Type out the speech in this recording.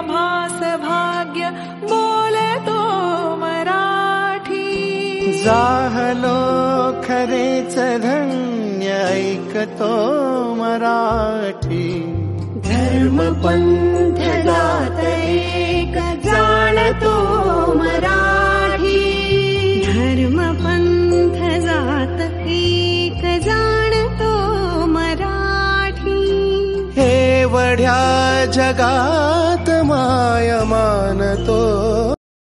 आभास भाग्य बोलो मराठी। जाहलो खरेच धन्य ऐकतो मराठी। धर्म जाणतो मराठी। धर्म जाणतो मराठी। हे वढ्या जगा माय मानतो